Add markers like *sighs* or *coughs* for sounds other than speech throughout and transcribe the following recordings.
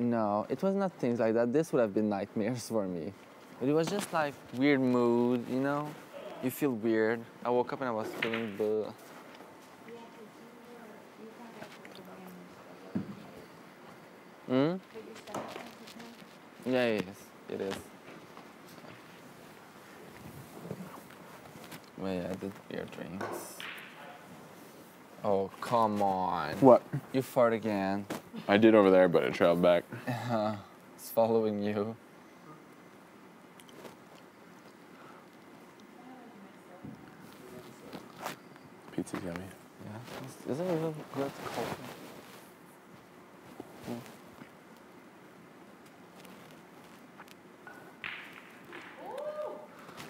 No, it was not things like that. This would have been nightmares for me. But it was just like weird mood, you know? You feel weird. I woke up and I was feeling bleh. Hmm? Yeah, it is. It is. Well, yeah, the beer drinks. Oh, come on. What? You fart again. I did over there, but it trailed back. Uh-huh. It's following you. Pizza's yummy. Yeah. Is- Isn't it even good coffee?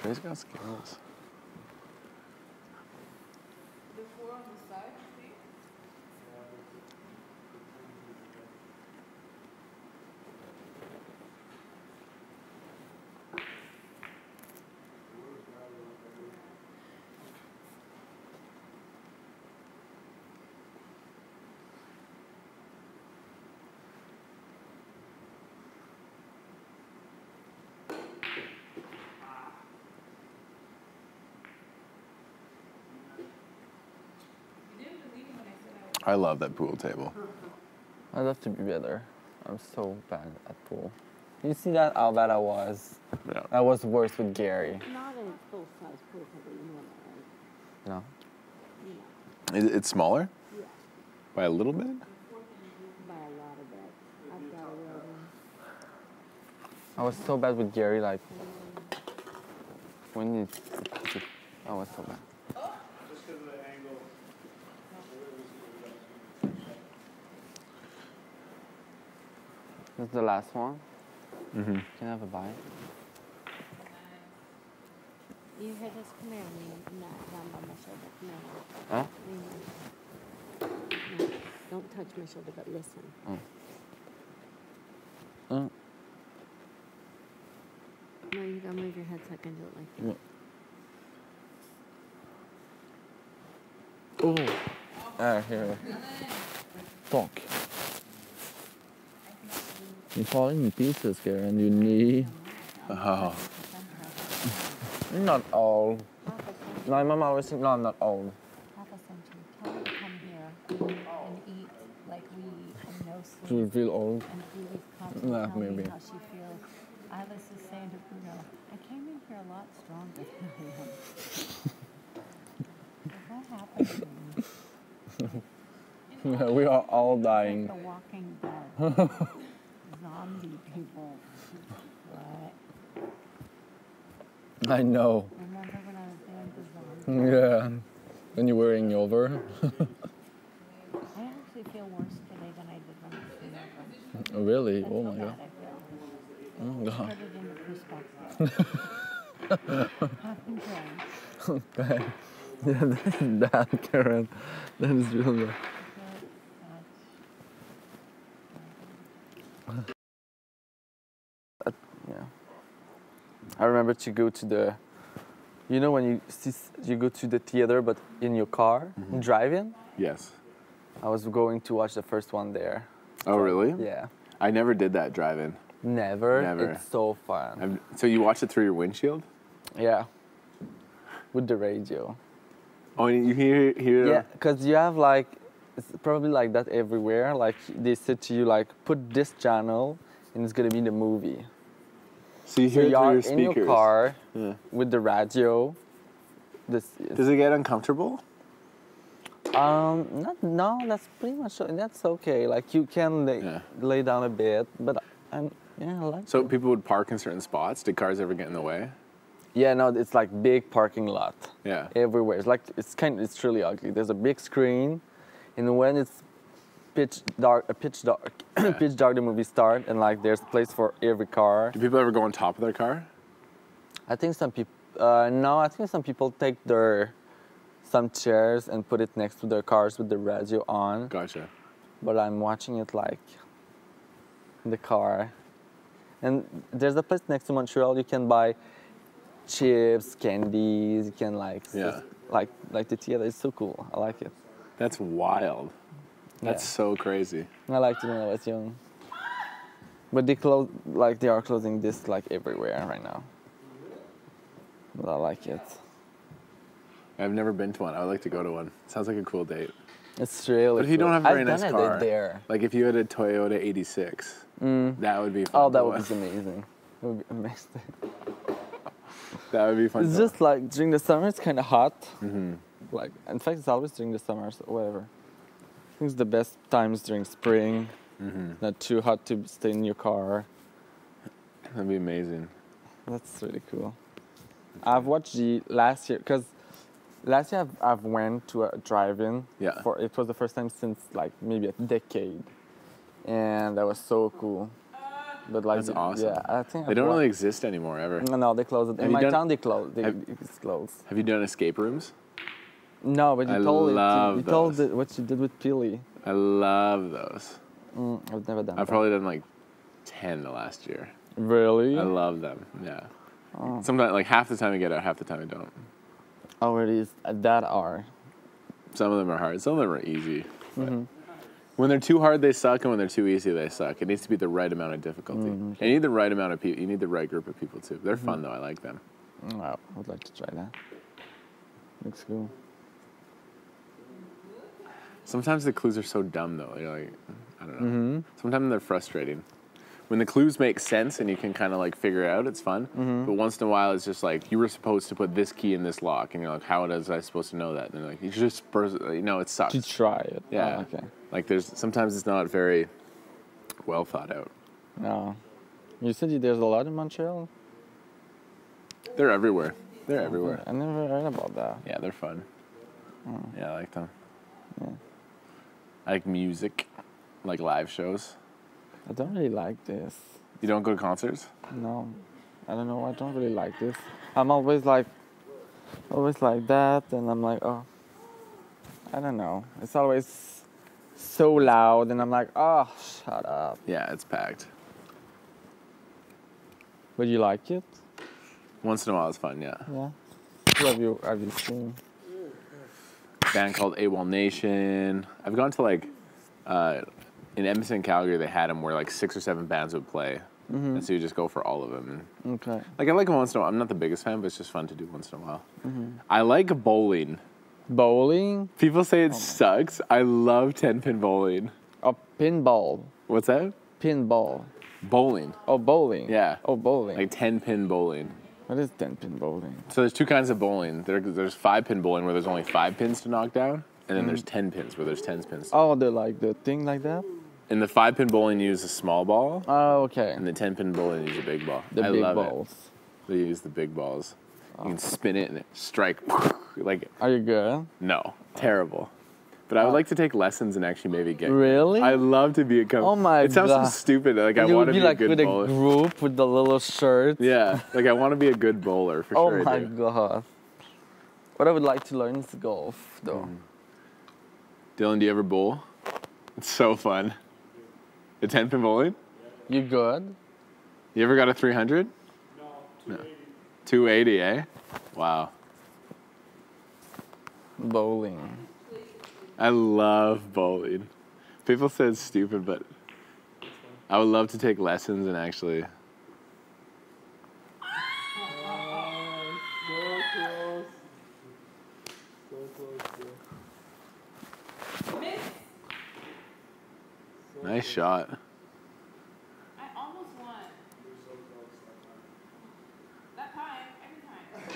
He's got skills. I love that pool table. I'd love to be better. I'm so bad at pool. You see that how bad I was? Yeah. I was worse with Gary. Not a full-size pool table, you know that, No. right? You know, Is it smaller yeah, by a little bit? by a lot of it. I've got a real one. I was so bad with Gary. Like when you, I was so bad. This is the last one. Mm-hmm. Can I have a bite? You hear this? Come here, lean, not down by my shoulder. Come here. Huh? Lean in. No, don't touch my shoulder, but listen. Uh, No, you gotta move your head so I can do it like that. Oh. Ah, here. Talk. You're falling in pieces, Karen. You need Oh. not all. My mom always said, no, not all. half a century. Tell to come here and eat like we and no sleep feel old. and constantly Yeah, telling maybe. me how she feels. Alice is saying to Bruno, I came in here a lot stronger than I am. what happened to *laughs* me? we are all Like dying. the walking dead. *laughs* Zombie people. What? I know. I was doing the zombie? Yeah. When you're wearing over. *laughs* I actually feel worse today than I did when I was doing oh, really? That's Oh my god. Oh god. it into perspective. I'm trying. Okay. *laughs* Yeah, *laughs* that is bad, Karen. That is really bad. Yeah. I remember to go to the, you know, when you see, you go to the theater, but in your car, mm-hmm. driving. Yes. I was going to watch the first one there. Oh, really? Yeah. I never did that drive-in. Never. Never. It's so fun. I've, so you watch it through your windshield? Yeah. With the radio. Oh, and you hear hear. Yeah, because you have like, it's probably like that everywhere. Like they said to you, like put this channel, and it's gonna be the movie. So you So hear it through your in your car Yeah. with the radio. This. Does it get uncomfortable? Um, not no. That's pretty much that's okay. Like you can lay, Yeah. lay down a bit, but I'm yeah I like. So it. people would park in certain spots. Did cars ever get in the way? yeah, no, it's like big parking lot. Yeah. everywhere. It's like it's kind of, it's really ugly. There's a big screen, and when it's pitch dark, uh, pitch dark, *clears throat* pitch dark, the movie start, and like there's a place for every car. Do people ever go on top of their car? I think some people, uh, no, I think some people take their some chairs and put it next to their cars with the radio on. Gotcha. But I'm watching it like in the car, and there's a place next to Montreal you can buy chips, candies. You can like Yeah. like like the theater. It's so cool. I like it. That's wild. That's Yeah. so crazy. I liked it when I was young. But they close like they are closing this like everywhere right now. But I like it. I've never been to one. I would like to go to one. Sounds like a cool date. It's really. But if you cool. don't have a very I've nice done car, it there. like if you had a Toyota 86, Mm. that would be fun. Oh, to that would be amazing. It would be amazing. *laughs* That would be fun. It's to just like during the summer, it's kind of hot. hmm Like, in fact, it's always during the summers or whatever. I think it's the best times during spring. hmm Not too hot to stay in your car. That'd be amazing. That's really cool. I've watched the last year because last year I've, I've went to a drive-in. Yeah. For it was the first time since like maybe a decade, and that was so cool. But like, That's the- awesome. Yeah, I think They I've don't really exist anymore ever. No, no, they closed it. Have In my done- town, they closed. They, have- it's closed. Have you done escape rooms? No, but you I told love it. You told it what you did with Pili. I love those. Mm, I've never done. I've that. probably done like 10 the last year. really. I love them. Yeah. Oh. Sometimes, like half the time I get out, half the time I don't. Oh, it is that are. Some of them are hard. Some of them are easy. Mhm. When they're too hard, they suck, and when they're too easy, they suck. It needs to be the right amount of difficulty. Mm, And you need the right amount of people. You need the right group of people too. They're Mm-hmm. fun though. I like them. Oh, I would like to try that. Looks cool. Sometimes the clues are so dumb though. You're like, I don't know. Mm-hmm. Sometimes they're frustrating. When the clues make sense and you can kind of like figure it out, it's fun. Mm-hmm. But once in a while, it's just like you were supposed to put this key in this lock, and you're like, how was I supposed to know that? And they're like, you just, pers- you know, it sucks. To try it. Yeah. Oh, okay. Like there's sometimes it's not very well thought out. No. You said there's a lot in Montreal. They're everywhere. They're everywhere. I never heard about that. Yeah, they're fun. Yeah, I like them. Yeah. Like music, like live shows. I don't really like this. You don't go to concerts? No, I don't know. I don't really like this. I'm always like, always like that, and I'm like, oh, I don't know. It's always so loud, and I'm like, oh, shut up. Yeah, it's packed. But you like it? Once in a while, it's fun. Yeah. Yeah. Who have you have you seen? Band called AWOL Nation. I've gone to like uh, in Edmonton, Calgary. They had them where like six or seven bands would play, Mm-hmm. and so you just go for all of them. Okay. like I like them once in a while. I'm not the biggest fan, but it's just fun to do once in a while. Mm-hmm. I like bowling. Bowling People say Oh it sucks. I love ten pin bowling. or pinball? What's that? Pinball. Bowling. Oh, bowling. Yeah. Oh, bowling. Like ten pin bowling. What is ten pin bowling? So there's two kinds of bowling. There, there's five pin bowling where there's only five pins to knock down, and then there's mm. ten pins where there's ten pins. Oh, the like the thing like that. And the five pin bowling you use a small ball, Oh, okay. and the ten pin bowling you use a big ball. The I big love balls. it. They use the big balls. You can oh. spin it and it strike. *laughs* Like Are you good? no, terrible. But I would like to take lessons and actually maybe get. Really? I love to be a coach. Oh my god! It sounds God. so stupid. Like I you want to be be, like a good with bowler. a group with the little shirt. Yeah, like I want to be a good bowler for Oh sure. I my god. What I would like to learn is golf, though. Mm. Dylan, do you ever bowl? It's so fun. A ten pin bowling. You good? You ever got a 300? No, 280. eh? Wow. Bowling. I love bowling. People say it's stupid, but I would love to take lessons and actually. Nice shot. I almost won. That time, every time.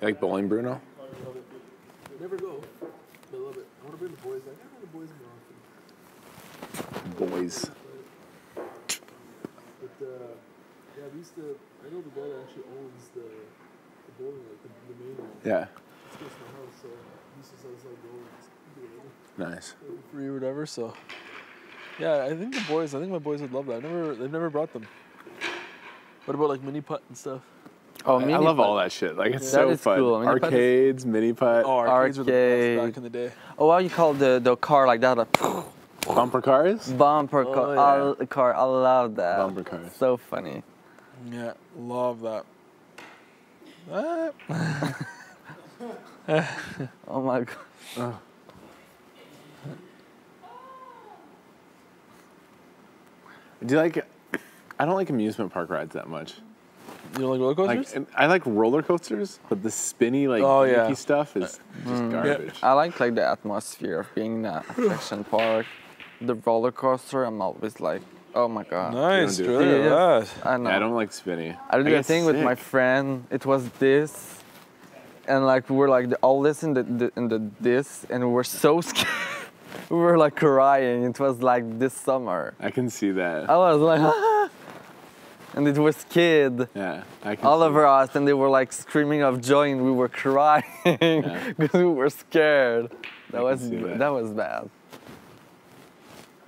You like bowling, Bruno? Never go. I love it. I want to bring the boys. I never bring the boys more often. Boys. But uh, yeah, we used to. I know the guy that actually owns the, the bowling, like the, the main one. Yeah. It's close to my house, so to let us like go and just do whatever. Nice. free or whatever. So yeah, I think the boys. I think my boys would love that. I've never. They've never brought them. What about like mini putt and stuff? Oh, I, I love all that shit. Like it's That so is fun. cool. Mini putt is- mini putt, Oh, arcades were the Arcade. best back in the day. Oh, how you call the, the car like that? Like, bumper cars. bumper Oh, car. yeah. I, car. I love that. Bumper cars. So funny. Yeah, love that. *laughs* Oh my god. Do you like? I don't like amusement park rides that much. You don't like roller Like coasters? and I like roller coasters, but the spinny like Oh, yeah. yucky stuff is mm. just garbage. I like like the atmosphere of being in a attraction *sighs* park. The roller coaster, I'm always like, oh my god. nice, don't do really? Yeah. I know. Yeah, I don't like spinny. I did a get thing with my friend. It was this, and like we were like the, all this in the, the in the this, and we were so *laughs* scared. we were like crying. It was like this summer. I can see that. I was like, *laughs* and it was kid Yeah, all see over us, and they were like screaming of joy, and we were crying *laughs* because we were scared. That can was that. that was bad.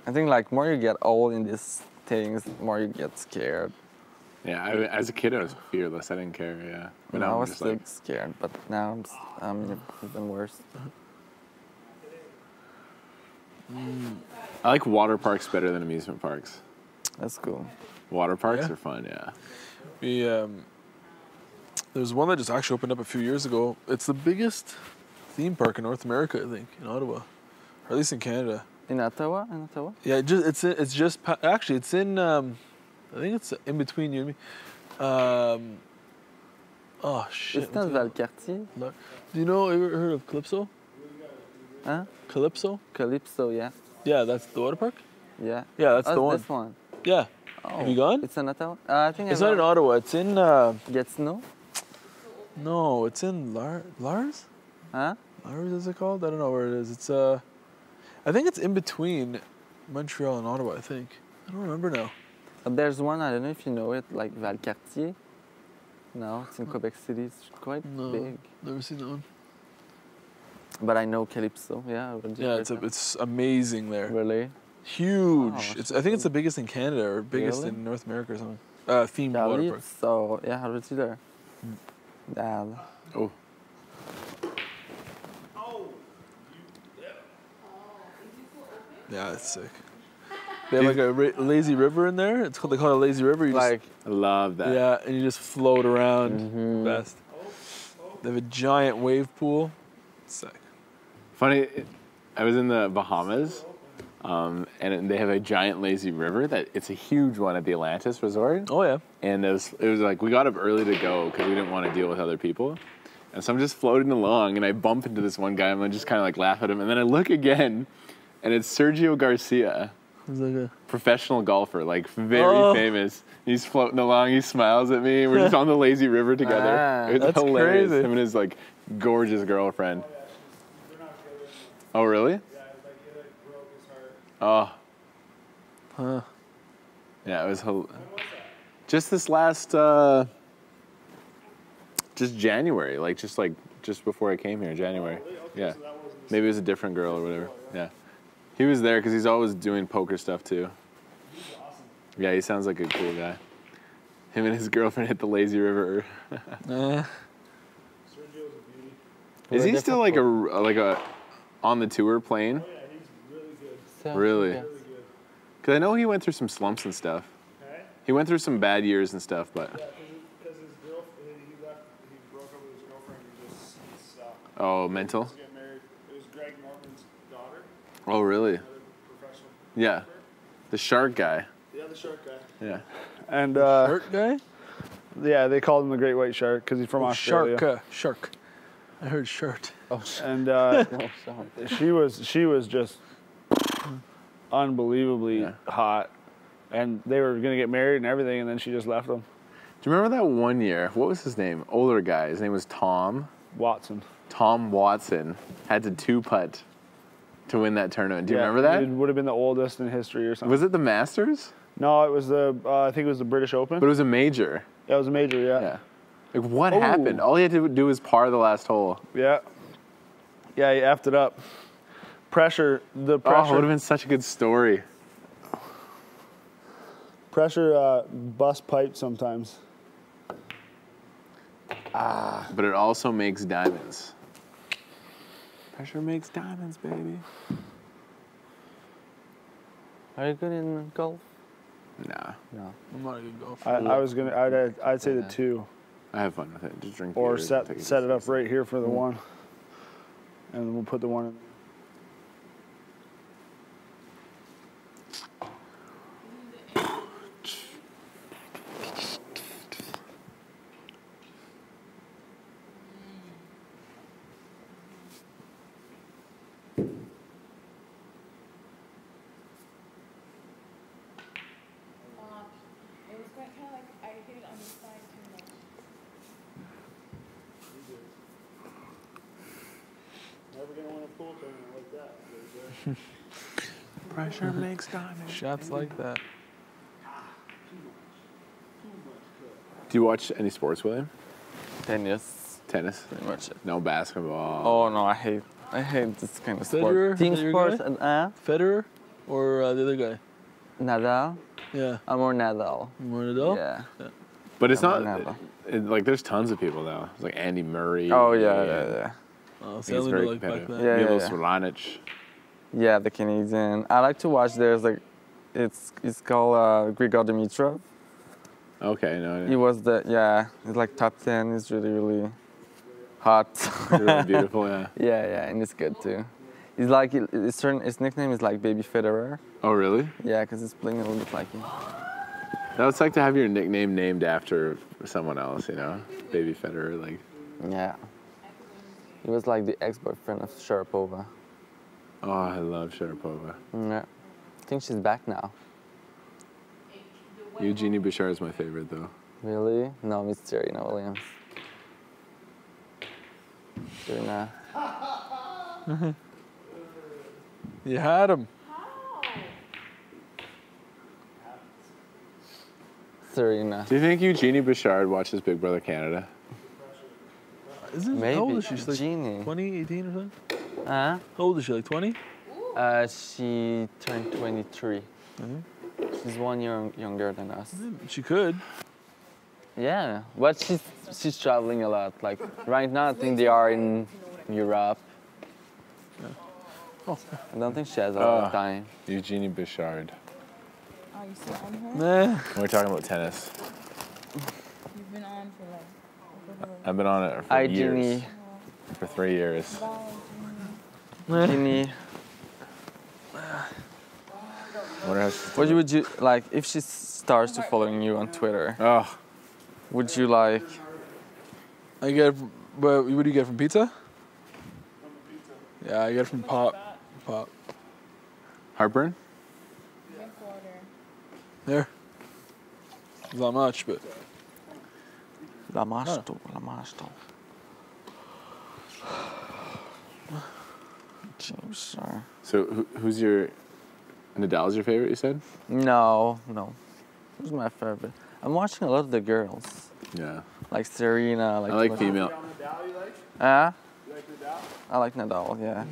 I think like more you get old in these things, more you get scared. Yeah, I, as a kid, I was fearless. I didn't care. Yeah, but now I was still like, scared, but now I'm, I'm oh. even worse. I like water parks better than amusement parks. That's cool. Water parks Yeah? are fun. Yeah. We um, there's one that just actually opened up a few years ago. It's the biggest theme park in North America, I think, in Ottawa, or at least in Canada. In Ottawa, in Ottawa. Yeah, it just it's it's just actually it's in um, I think it's in between you and me. Um, oh shit! It's not what's it Valcartier, called? Do you know? Ever heard of Calypso? huh? Calypso? Calypso, yeah, Yeah, that's the water park. yeah. Yeah, that's oh, the one. This one. Yeah, Oh, Have you gone? It's in Ottawa. Uh, I think it's I not in Ottawa. It's in uh, Gatineau, no, it's in Lar- Lars. huh? Lars is it called? I don't know where it is. It's uh, I think it's in between Montreal and Ottawa. I think. I don't remember now. But there's one. I don't know if you know it, like Valcartier. No, it's in Quebec City. It's quite No, big. never seen that one. But I know Calypso. Yeah. Yeah, it's a, it's amazing there. really. Huge. Oh, it's I think it's the biggest in Canada or biggest Really? in North America or something. Uh, themed water park. Calypso. Yeah, how did you there? Dad. Oh, Oh. Yeah, it's sick. They have like a ra- lazy river in there. It's called they call it a lazy river. You Like, I love that. yeah, and you just float around. Mhm. Best. They have a giant wave pool. Sick. Funny, I was in the Bahamas, um, and they have a giant lazy river that it's a huge one at the Atlantis Resort. Oh yeah. And it was, it was like we got up early to go because we didn't want to deal with other people. And so I'm just floating along, and I bump into this one guy, and I just kind of like laugh at him, and then I look again, and it's Sergio Garcia, like a professional golfer, like very Oh. famous. He's floating along, he smiles at me. We're just on the *laughs* lazy river together. Ah, it's that's hilarious. crazy. Him and his like gorgeous girlfriend. Oh really? Oh. Huh. Yeah, it was hel- just this last uh just January, like just like just before I came here, January. Yeah. Maybe it was a different girl or whatever. Yeah. He was there cuz he's always doing poker stuff too. Yeah, he sounds like a cool guy. Him and his girlfriend hit the lazy river. *laughs* eh. Is he still like a like a on the tour playing? So- Really? yeah. Cuz I know he went through some slumps and stuff. He went through some bad years and stuff, but Because his girlfriend, he left, he broke up with his girlfriend. He just stopped. oh, mental. He married. It was Greg Norman's daughter, Oh, really? Yeah. The shark guy. Yeah, The other shark guy. Yeah. And uh, Shark guy? yeah, they called him the Great White Shark because he's from Australia. Shark. Uh, shark. I heard shirt. Oh, And uh, *laughs* she was she was just unbelievably Yeah. hot, and they were gonna get married and everything, and then she just left them. Do you remember that one year? What was his name? Older guy. His name was Tom. Watson. Tom Watson had to two putt to win that tournament. Do you Yeah, remember that? It would have been the oldest in history or something. Was it the Masters? no, it was the uh, I think it was the British Open. But it was a major. yeah, it was a major. Yeah. Yeah. Like what Oh. happened? All he had to do was par the last hole. Yeah. Yeah, he effed it up. Pressure, the pressure. Oh, it pressure, would have been such a good story. pressure uh, bust pipe sometimes. Ah. But it also makes diamonds. Pressure makes diamonds, baby. Are you good in golf? Nah. No. I'm not a good golfer. I, I was gonna, I'd, I'd say the two, I have fun with it. Just drink or beers and set set it up right here for the one. and then we'll put the one in. Um, it was kind of like I hit it on the side too much. Never gonna win a pool tournament like that. Pressure makes diamonds. Shots like that. Do you watch any sports, William? Tennis, Tennis? pretty much it. No basketball. Oh no, I hate, I hate this kind of Federer, sport. Team is that your sports and uh, Federer or uh, the other guy? Nadal. Yeah. I'm more Nadal. More Nadal? Yeah. But it's I'm not Nadal. it, like there's tons of people though. It's like Andy Murray. Oh yeah, yeah, yeah. Oh, I see, think I very like back competitive. then. Yeah, yeah, Milos yeah. Raonic. Yeah, the Canadian. I like to watch. There's like, it's it's called uh, Grigor Dimitrov. Okay, no, He was the yeah. He's like top ten. He's really really hot. really *laughs* beautiful. Yeah. yeah, yeah, and it's good too. He's like his turn. His nickname is like Baby Federer. Oh really? Yeah, because it's playing a little bit like him. That was like to have your nickname named after someone else. You know, Baby Federer. Like, Yeah. He was like the ex-boyfriend of Sharapova. Oh, I love Sharapova. Yeah. I think she's back now. Eugenie Bouchard is my favorite though. Really? No, Miss Serena Williams. Serena. *laughs* You had him. Serena. Do you think Eugenie Bouchard watches Big Brother Canada? Isn't Maybe. how old is she? She's like Genie. 20, 18 or something? Huh? How old is she? Like 20? Uh, she turned 23. Mm-hmm. She's one year younger than us. She could. Yeah, but she's she's traveling a lot. Like right now, I think they are in Europe. Oh. I don't think she has a lot Ah. of time. Eugenie Bouchard. Are you still on her? Nah. We're talking about tennis. You've been on for like. I've been on it for Hi, years. Jeannie. For three years. Jeannie. Wonder how she's What would you like if she starts to following you on Twitter? Oh, Would you like? I get it but what do you get from pizza? Yeah, I get it from Pop. Pop. heartburn? Drink water. There. Not much, but La masto, la masto. James, sorry. So who, who's your Nadal's your favorite? You said? No, no. Who's my favorite? I'm watching a lot of the girls, Yeah. like Serena. Like I like what- female. Nadal, you like? Huh? You like Nadal? I like Nadal. Yeah.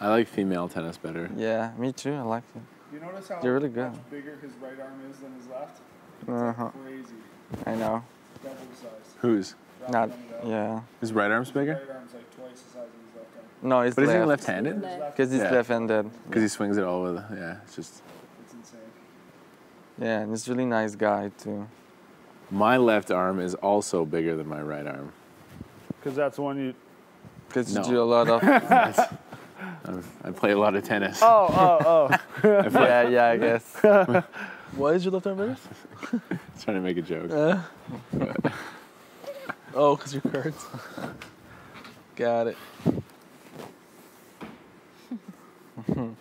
I like female tennis better. Yeah, me too. I like it. You notice how They're really good. much bigger his right arm is than his left? Uh huh. Crazy. I know. Double size. Who's? Not. Yeah. His right arm's His bigger? right arm's like twice the size of his left arm. No, he's But is he left. left-handed? Because he's Yeah. left-handed. Because he swings it all with. Yeah, it's just. It's insane. Yeah, and he's a really nice guy too. My left arm is also bigger than my right arm. Because that's the one you. Because No. you do a lot of. *laughs* I'm, play a lot of tennis. oh, oh, oh. *laughs* yeah, yeah, I guess. *laughs* why is your left arm better? trying to make a joke. Uh, oh, because your cards. Got it. *laughs*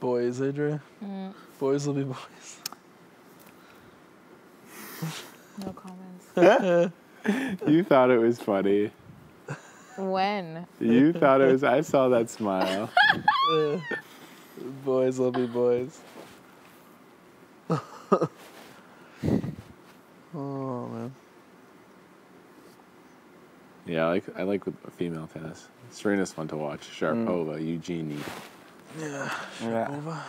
boys, Adria. Mm. Boys will be boys. No comments. *laughs* You thought it was funny. When? You thought it was. I saw that smile. *laughs* Boys will be boys. oh man. Yeah, I like I like female tennis. Serena's fun to watch. Sharapova, mm. Eugenie. Yeah. Yeah. Over.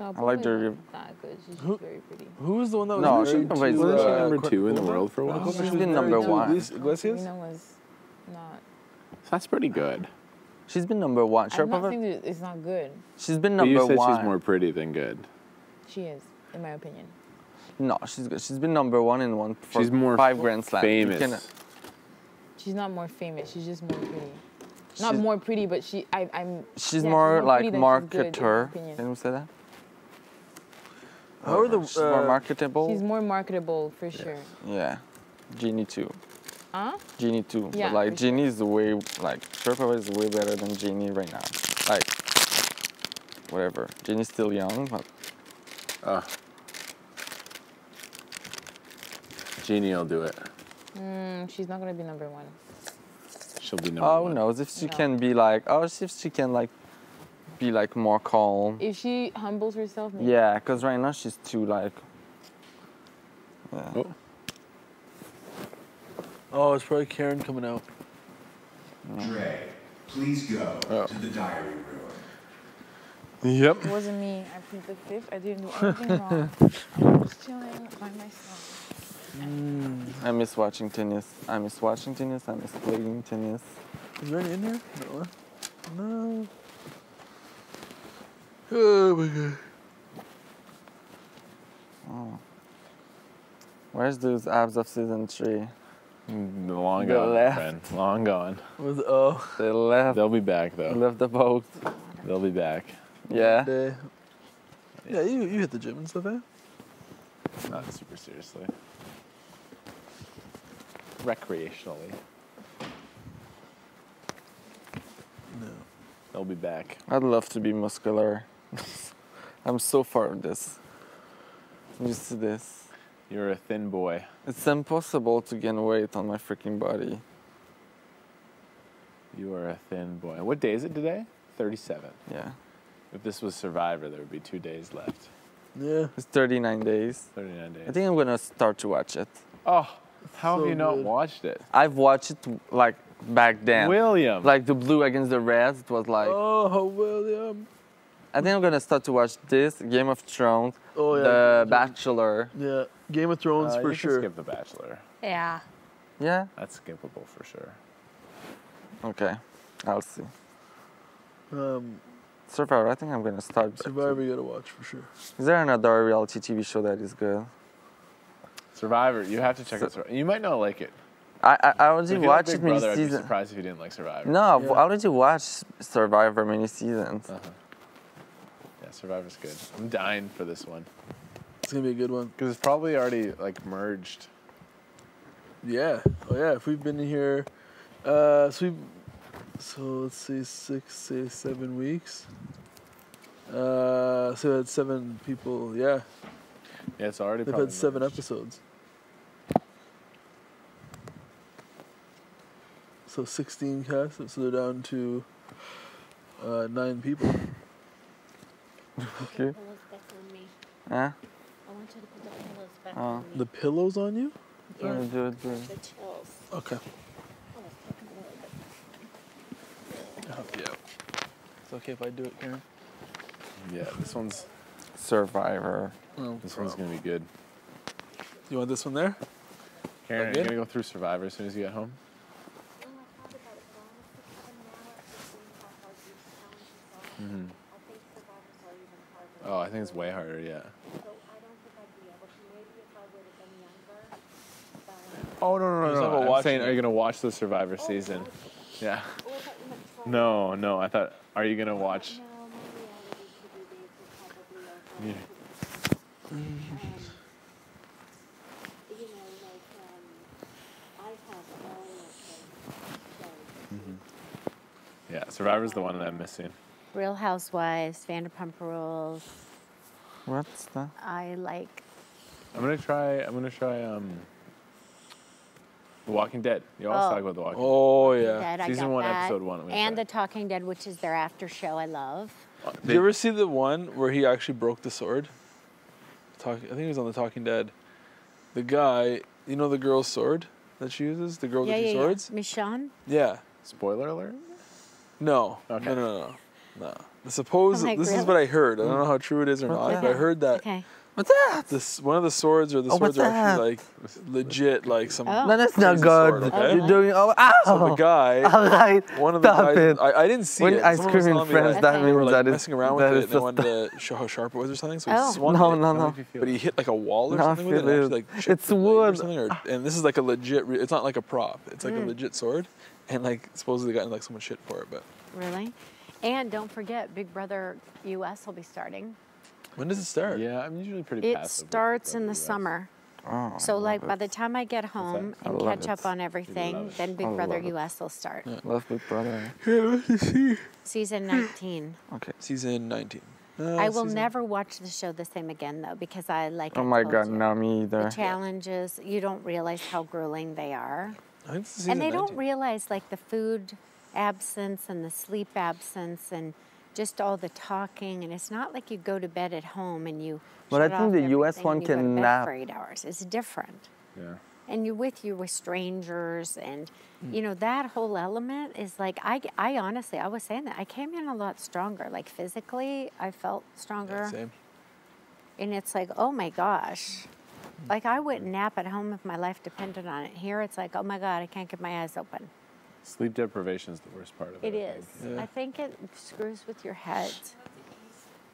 I like the- That good. She's Who- very pretty. Who was the one that was No, married she's Wasn't she uh, number Qu- two in the world for a while? Quinova, She's was been married number to one. Iglesias- Iglesias? Serena was not. That's pretty good. She's been number one. I'm not Sharapova. saying that it's not good. She's been But number you said one. she's more pretty than good. She is, in my opinion. No, she's good. She's been number one in one. For She's more five Grand Slams. Famous. She's not more famous. She's just more pretty. Not She's- more pretty, but she. I, I'm. She's yeah, more pretty like than good, marketer. opinion. Can we say that? How are the She's more uh, marketable. She's more marketable for sure. yeah, Genie too. Huh? Genie too. Yeah, but like for sure. Genie is way like Sherpa is way better than Genie right now. Like whatever. Genie's still young, but Uh, Jeannie will do it. Mm, she's not gonna be number one. She'll be number oh who one. knows if she No. can be like oh if she can like be like more calm. If she humbles herself, maybe. Yeah, cause right now she's too like. Yeah. Oh. Oh, it's probably Karen coming out. Dre, please go Oh. to the diary room. Yep. It wasn't me. I plead the fifth. I didn't do *laughs* anything wrong. I was chilling by myself. I miss watching tennis. I miss watching tennis. I miss playing tennis. Is there any in here? No. huh? No. Oh my god. Oh. Where's those abs of season three? Mm, Long The gone, my left. friend. Long gone. Was oh They left. They'll be back though. left the boat. They'll be back. Yeah. Yeah, you you hit the gym and stuff, eh? Not super seriously. Recreationally. No. They'll be back. I'd love to be muscular. *laughs* I'm so far of this. I'm used to this. You're a thin boy. It's impossible to gain weight on my freaking body. You are a thin boy. What day is it today? 37. Yeah. If this was Survivor, there would be two days left. Yeah. It's 39 days. 39 days. I think I'm gonna start to watch it. Oh, how So have you not good. watched it? I've watched it like back then. William. Like the blue against the reds. It was like. Oh, William. I think I'm gonna start to watch this Game of Thrones, Oh yeah. The Bachelor. Yeah. Game of Thrones Uh, for you sure. Can skip The Bachelor. Yeah. Yeah. That's skippable for sure. Okay. I'll see. Um, Survivor. I think I'm gonna start. that Survivor too. you gotta watch for sure. Is there another reality TV show that is good? Survivor. You have to check So- out Survivor. You might not like it. I I, I If already you like watched Big it many Brother, I'd be seasons. surprised if you didn't like Survivor. No, I've Yeah. already watched Survivor many seasons. Uh-huh. Yeah, Survivor's good. I'm dying for this one It's gonna be a good one. because it's probably already like merged. Yeah. Oh yeah. If we've been here, uh, so we, so let's see, six, say seven weeks. Uh, so we had seven people. Yeah, Yeah, it's already. they've had seven merged. episodes. So sixteen cast. So they're down to uh, nine people. Okay. Pillows back. Huh? I want you to put the pillows back Oh. on me. The pillows on you? Yeah. Do it. The chills. Okay. It's taking a little bit. I'll help you out. It's okay if I do it, Karen. Yeah, this one's Survivor. No this one's gonna be good. You want this one there? Karen, are you gonna go through Survivor as soon as you get home? I thought about it, but honestly, even now, after seeing how hard these challenges are. Think survivors are even harder. Oh, I think it's way harder. Yeah. So I don't think I'd be able to. Maybe if I would have been younger. But, Oh no no He's no! no. I'm saying, are you gonna watch the Survivor season? Yeah. oh, I thought you meant try. No no, I thought, are you gonna watch? No, my reality TV days are probably over. Yeah. Um, you know, like, um, I have all of those shows. Yeah, Survivor's the one that I'm missing. Real Housewives, Vanderpump Rules. What's that? I like. I'm gonna try. I'm gonna try. Um. The Walking Dead. You always Oh. talk about The Walking Oh yeah. Dead, Season one, that. episode one, I'm gonna And try. The Talking Dead, which is their after show. I love. Dead. Did you ever see the one where he actually broke the sword? Talk, I think he was on The Talking Dead. The guy, you know the girl's sword that she uses? The girl yeah, with the yeah, two yeah. swords? Michonne. Yeah. Spoiler alert. No. Okay. No, no, no. No. The suppose I'm like, this is what I heard. I don't know how true it is or not, but I heard that Okay. What's that? This one of the swords or the Oh, swords are actually that? like legit, like some. Oh. No, that's not good. sword, okay? You're doing oh ow. So the guy, *laughs* All right. one of the Stop guys, it. I, I didn't see when it. I Someone was scream in telling me French, that that Okay. means like that is messing around with it. and they wanted to show how sharp it was or something. So he Oh. swung No, it, no, no. no. but he hit like a wall or No, something with it. And it. actually, like, It's the blade or something, or, and this is like a legit. It's not like a prop. It's like Mm. a legit sword, and like supposedly gotten like so much shit for it. But Really? And don't forget, Big Brother US will be starting. When does it start? Yeah, I'm usually pretty It passive. starts in the US. summer. Oh, So, I like, love by the time I get home I and catch it. up on everything, then Big I Brother. US will start. love Big Brother. *laughs* Season 19. Okay. Season 19. Uh, I will season- never watch the show the same again, though, because I like. Oh I my God, you, no, me either. The challenges, you don't realize how grueling they are. I think it's and they 19. don't realize like the food absence and the sleep absence and just all the talking and it's not like you go to bed at home and you But I think off the US one and you go to can nap. for eight hours it's different Yeah. and you're with you with strangers and Mm. you know that whole element is like I, I honestly i was saying that i came in a lot stronger like physically i felt stronger Yeah, same. and it's like oh my gosh like i wouldn't nap at home if my life depended on it here it's like oh my god i can't get my eyes open Sleep deprivation is the worst part of it. It is. I think. Yeah. I think it screws with your head.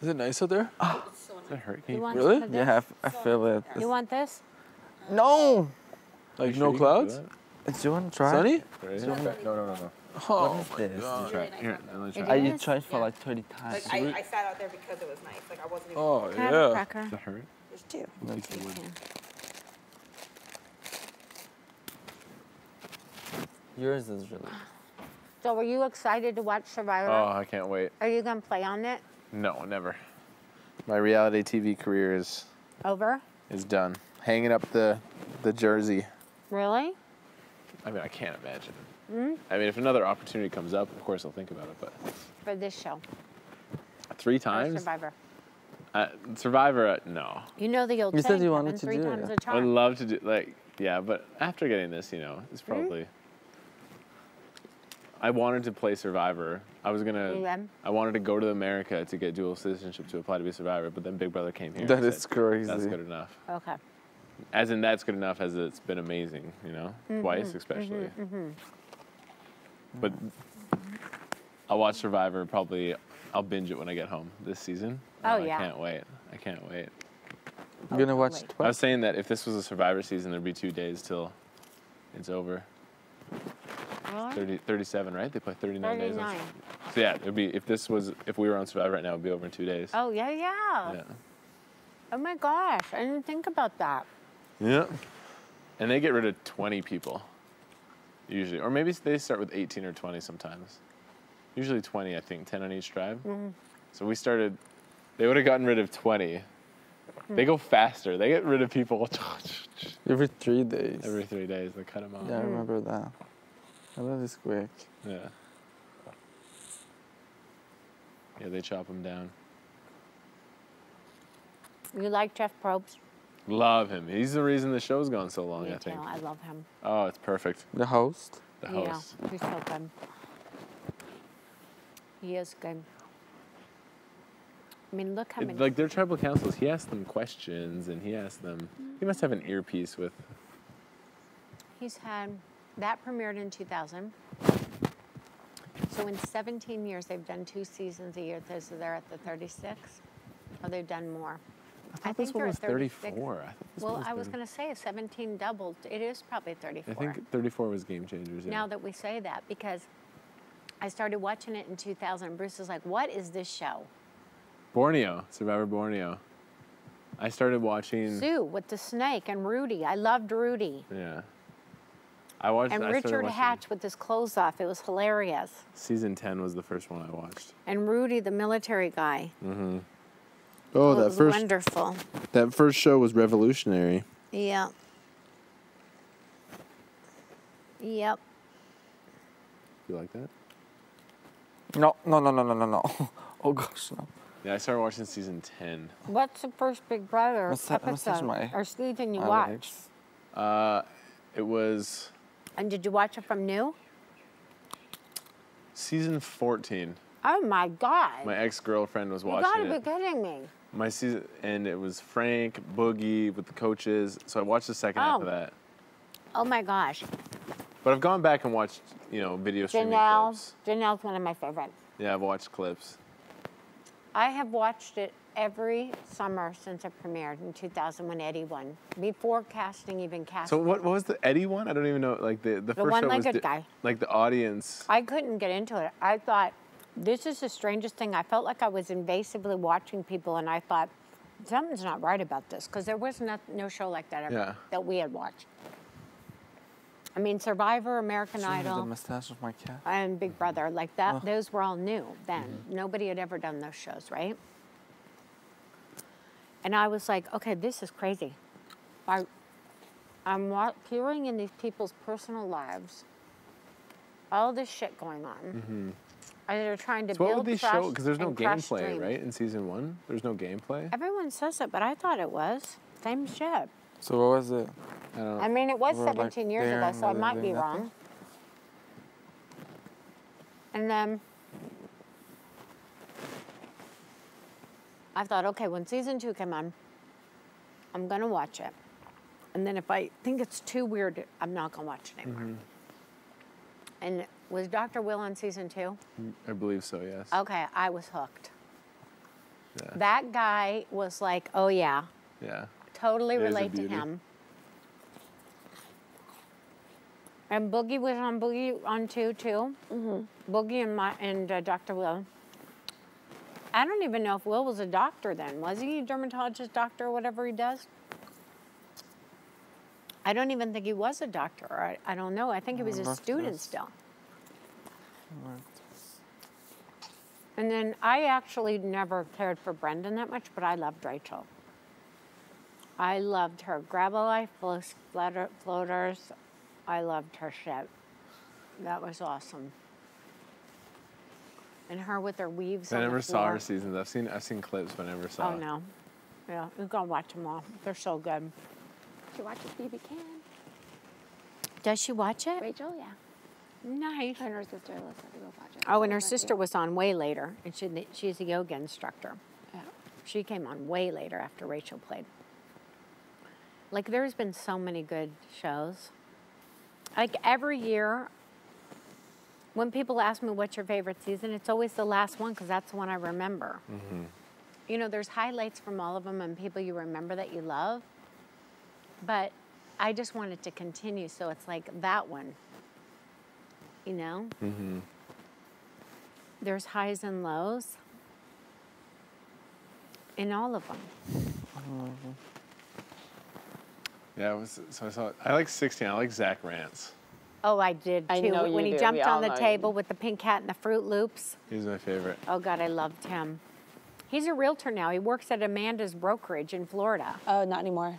Is it nice out there? Oh. Does that hurt? Can You you Really? some of this? Yeah, I f- I feel it. You want this? No. Like sure no you can do clouds? that? Do you want to try? Sunny? Right? No, no, no, no. Oh, What is this? Try. Here, let me It try. I it. is? you tried for like 30 times. Like I, I sat out there because it was nice. Like I wasn't even. oh Can I have a yeah. cracker? Does that hurt? There's two. Yeah. Yours is really. So, were you excited to watch Survivor? Oh, I can't wait. Are you gonna play on it? No, never. My reality TV career is Over? is done. Hanging up the the jersey. Really? I mean, I can't imagine. Hmm? I mean, if another opportunity comes up, of course I'll think about it. But For this show? three Or times, Survivor. uh, Survivor, uh, no. You know the old You said you wanted to three do it, times yeah. a I'd love to do like yeah, but after getting this, you know, it's Hmm? Probably. I wanted to play Survivor. I was gonna. Yeah. I wanted to go to America to get dual citizenship to apply to be a Survivor, but then Big Brother came here. That and is said, crazy. That's good enough. Okay. As in, that's good enough as it's been amazing, you know, Mm-hmm, twice especially. But I'll watch Survivor probably. I'll binge it when I get home this season. Oh, and yeah. I can't wait. I can't wait. I'm gonna watch wait. it I was saying that if this was a Survivor season, there'd be two days till it's over. Really? 30, 37, right? They play 39 days. on- So yeah, it'd be if this was if we were on Survivor right now, it'd be over in two days. Oh, yeah, yeah, Yeah. Oh my gosh, I didn't think about that. Yeah. And they get rid of 20 people, usually, or maybe they start with 18 or 20 sometimes. Usually 20, I think, 10 on each tribe. Mm-hmm. So we started. They would have gotten rid of 20. Hmm. They go faster. They get rid of people *laughs* Every three days. every three days. They cut them off. yeah, I remember that. Oh, that is quick. Yeah. Yeah, they chop them down. You like Jeff Probst? Love him. He's the reason the show's gone so long, Me I think. too. I love him. Oh, it's perfect. The host. The host. Yeah, he's so good. He is good. I mean, look how It- many. like their tribal councils, he asked them questions and he asked them. He must have an earpiece with. He's had that premiered in 2000. So in 17 years, they've done two seasons a year. So they're at the 36. Or they've done more. I thought this one was at 36. 34. I Well, was I was going to say 17 doubled. It is probably 34. I think 34 was Game Changers. Yeah. now that we say that, because I started watching it in 2000. Bruce was like, What is this show? Borneo, Survivor Borneo. I started watching. Sue with the snake and Rudy. I loved Rudy. Yeah. I watched. And I Richard Hatch with his clothes off. It was hilarious. Season 10 was the first one I watched. And Rudy, the military guy. Mm-hmm. Oh, it was wonderful. that first show was revolutionary. Yeah. Yep. You like that? No, no, no, no, no, no, no. *laughs* Oh gosh, no. Yeah, I started watching season 10. What's the first Big Brother Massa- massage episode my- or season you my watched? Uh, it was And did you watch it from new? season 14. Oh my God! My ex girlfriend was watching. you watching gotta it. be kidding me. my season, and it was Frank Boogie with the coaches. So I watched the second half Oh. of that. Oh my gosh. But I've gone back and watched, you know, video streaming Janelle. clips. Janelle's one of my favorites. Yeah, I've watched clips. I have watched it every summer since it premiered in 2000 when Eddie won. Before casting even casting. So what, what was the Eddie one? I don't even know. Like the the, first show was one-legged di- guy. Like the audience. I couldn't get into it. I thought, this is the strangest thing. I felt like I was invasively watching people, and I thought, something's not right about this, because there was no, no show like that ever Yeah. that we had watched. I mean, Survivor, American The Idol, the mustache of my cat. and Big Brother, like that, Oh. those were all new then. Mm-hmm. Nobody had ever done those shows, right? And I was like, okay, this is crazy. I, I'm peering in these people's personal lives, all this shit going on. Mm-hmm. And they're trying to So what build would they show? Because there's no gameplay, dreams. right? In season one, there's no gameplay. Everyone says it, but I thought it was same shit. So what was it? I don't. I mean, it was We're, like, 17 years ago, so I might be nothing? wrong. And then I thought, okay, when season two came on, I'm gonna watch it. And then if I think it's too weird, I'm not gonna watch it anymore. Mm-hmm. And was Dr. Will on season two? I believe so. Yes. Okay, I was hooked. Yeah. That guy was like, oh yeah, yeah. totally It is a relate to him. And Boogie was on Boogie on two too. Mm-hmm. Boogie and my and uh, Dr. Will. I don't even know if Will was a doctor then. Was he a dermatologist, doctor, or whatever he does? I don't even think he was a doctor. or I, I don't know. I think he was a student still. And then I actually never cared for Brendan that much, but I loved Rachel. I loved her grab a life floaters. I loved her shit. That was awesome. And her with her weaves. I on the never saw her seasons. I've seen I've seen clips, but I never saw. Oh no, yeah, you gotta watch them all. They're so good. She watches BB Can. Does she watch it? Rachel, yeah. Nice. Her and her sister Elissa to go watch it. Oh, and her That's sister was on way later, and she, she's a yoga instructor. Yeah. She came on way later after Rachel played. Like, there's been so many good shows. Like, every year, when people ask me what's your favorite season, it's always the last one because that's the one I remember. Mm-hmm. You know, there's highlights from all of them and people you remember that you love. But I just want it to continue, so it's like that one. You know? Mm-hmm. There's highs and lows in all of them. Mm-hmm. Yeah. It was, so I saw. I like 16. I like Zach Rance. Oh, I did too. I know when he do. jumped We on the know you table with the pink hat and the Fruit Loops. He's my favorite. Oh God, I loved him. He's a realtor now. He works at Amanda's brokerage in Florida. Oh, not anymore.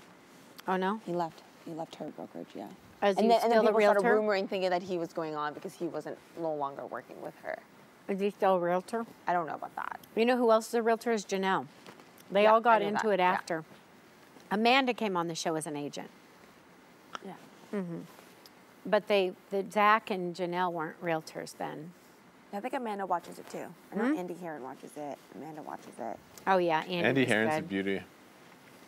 Oh no? He left. He left her brokerage, yeah. Is he and then, and then still a people started realtor? rumoring thinking that he was going on because he wasn't no longer working with her. Is he still a realtor? I don't know about that. You know who else is a realtor? Is Janelle. They Yeah, all got into that, it yeah. after. Amanda came on the show as an agent, Yeah. Mm-hmm. But they, the Zach and Janelle weren't realtors then. I think Amanda watches it too. I know hmm? Andy Herren watches it. Amanda watches it. Oh yeah, Andy. Andy was Herren's a beauty.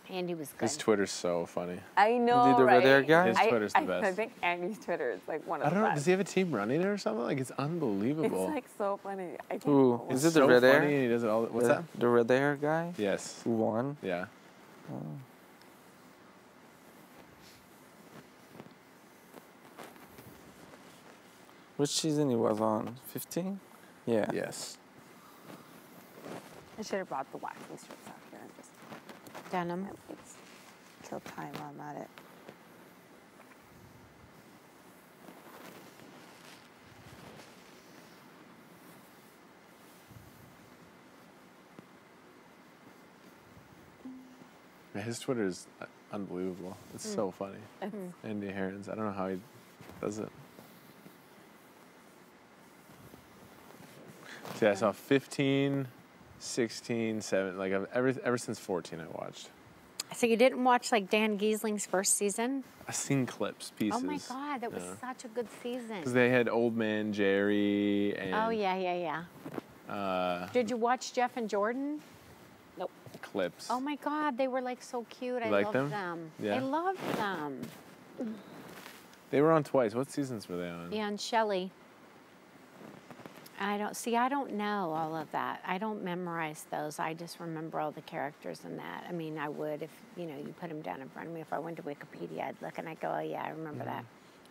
Andy was good. His Twitter's so funny. I know, the red right? hair guy? His I, Twitter's the I, I think Andy's Twitter is like one of the I don't know. best. Does he have a team running it or something? Like it's unbelievable. It's unbelievable. like so funny. I can't Who? believe Is It's it the so red funny hair? and he does it all. What's the, that? The red hair guy Yes. who won. Yeah. Oh. Which season he was on? 15? Yeah. Yes. I should have brought the waxing strips out here and just Denim. it's kill time while I'm at it. His Twitter is uh, unbelievable. It's Hmm. so funny. Andy Herren's. I don't know how he does it. See, I saw 15, 16, 7. Like ever ever since 14, I watched. So you didn't watch like Dan Gheesling's first season? I've seen clips, pieces. Oh my God, that was Yeah. such a good season. Because they had Old Man Jerry and. Oh yeah, yeah, yeah. Uh, Did you watch Jeff and Jordan? Nope. clips. Oh my God, they were like so cute. I like loved them? them. Yeah. I loved them. They were on twice. What seasons were they on? Yeah, and Shelley. I don't see. I don't know all of that. I don't memorize those. I just remember all the characters in that. I mean, I would if you know you put them down in front of me. If I went to Wikipedia, I'd look and I'd go, "Oh yeah, I remember that.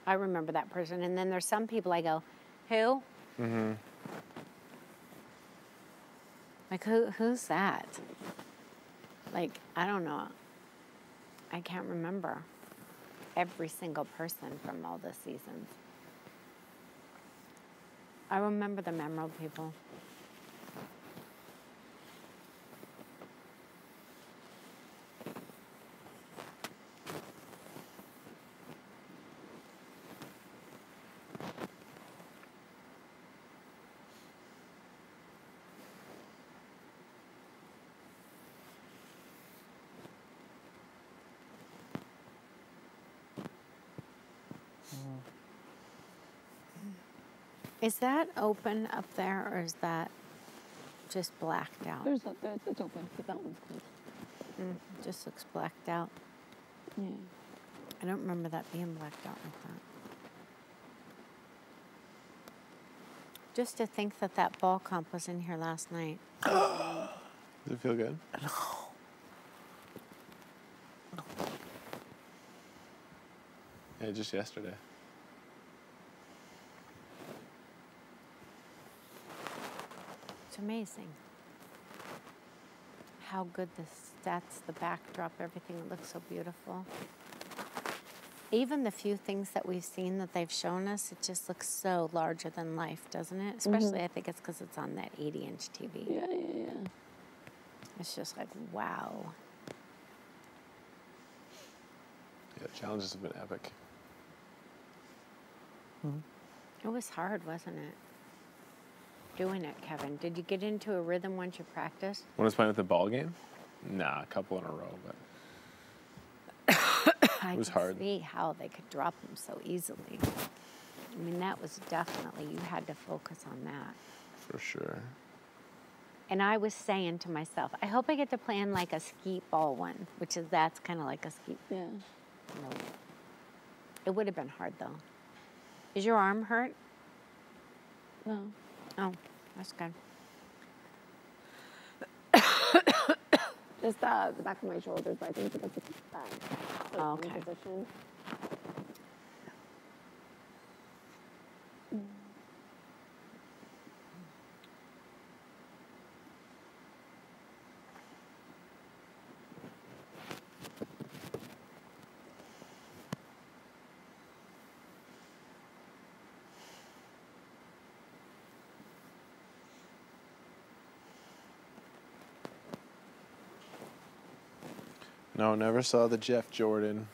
I remember that person." And then there's some people I go, "Who? Mm-hmm. Like who? Who's that? Like I don't know. I can't remember every single person from all the seasons. I remember the memorable people. Is that open up there or is that just blacked out? There's a, there's, it's open, but that one's closed. Mm, just looks blacked out. Yeah. I don't remember that being blacked out like that. Just to think that that ball comp was in here last night. *gasps* Does it feel good? No. Yeah, just yesterday. Amazing how good the that's the backdrop, everything looks so beautiful. Even the few things that we've seen that they've shown us, it just looks so larger than life, doesn't it? Mm-hmm. Especially, I think it's because it's on that 80 inch TV. Yeah, yeah, yeah. It's just like, wow. Yeah, challenges have been epic. Mm-hmm. It was hard, wasn't it? Doing it, Kevin. Did you get into a rhythm once you practiced? When I was playing with the ball game? Nah, a couple in a row, but *coughs* I was can hard. see how they could drop them so easily. I mean, that was definitely, you had to focus on that. for sure. And I was saying to myself, I hope I get to play in like a skeet ball one, which is that's kind of like a skeet. Yeah. No. It would have been hard though. Is your arm hurt? No. Oh, that's good. Just uh, the back of my shoulders, but I think because it's like, Oh, okay. position. No, never saw the Jeff Jordan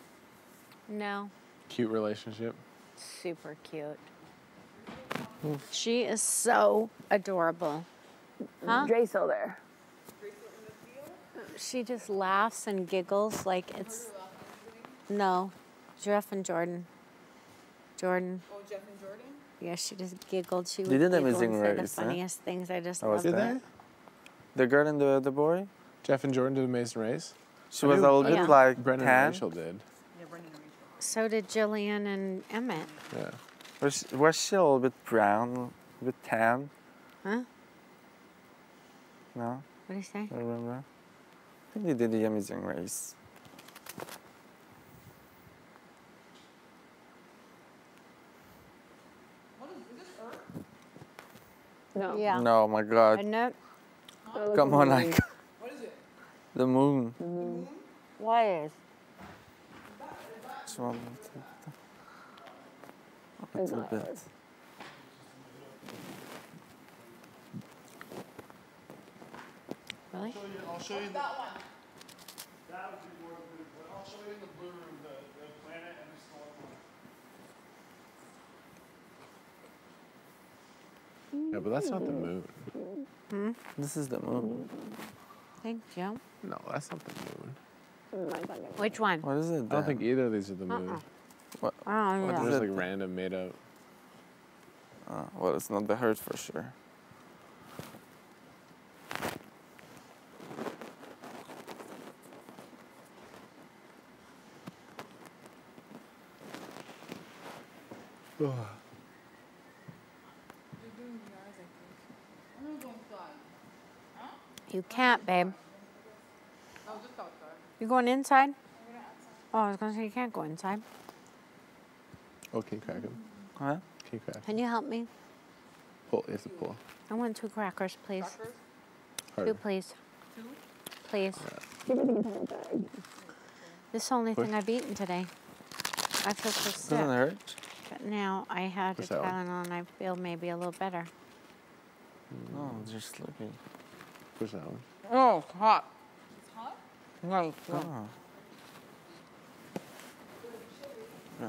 No, cute relationship. super cute. She is so adorable. Huh? Dre's still there. She just laughs and giggles like it's. No, Jeff and Jordan. Jordan. Oh, Jeff and Jordan? Yeah, she just giggled. She would They did giggle Amazing and say the Race, huh? funniest things. I just Oh, loved Did it. they? The girl and the, the boy? Jeff and Jordan did Amazing Race. She I was a knew- little Yeah. bit like Brendan tan. and Rachel did. Yeah, Brendan and Rachel. So did Jillian and Emmett. Yeah. Was she, was she a little bit brown, a bit tan? Huh? No, What do you say? I remember. I think they did the Amazing Race. What is, is this Earth? No. Yeah. No, my God. Isn't it? So it Come on, like like What is it? The moon. What is? Just one little, It's little not bit. Really? I'll show you the, That one. that would be more of the, but I'll show you in the blue room the, the planet and the star one. Yeah, but that's not the moon. Hmm. Hmm? This is the moon. Hmm think Jim? No, that's not the moon. Which one? What is it? I don't think either of these are the uh-uh. moon. Uh -uh. What? I don't know. What is like random made up. Uh, well, it's not the hurt for sure. Ugh. You can't, babe. You going inside? Oh, I was gonna say you can't go inside. Oh, can crack him? Huh? Can you crack? Can you help me? Pull. It's a pull. I want two crackers, please. Harder. Two, please. Please. This is the only thing I've eaten today. I feel so sick. Doesn't hurt. But now I had a Push that. Tylenol and I feel maybe a little better. Oh, no, just sleeping. Push that one. Oh, hot. It's hot? Right. Oh. Yeah.